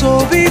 So be sobiko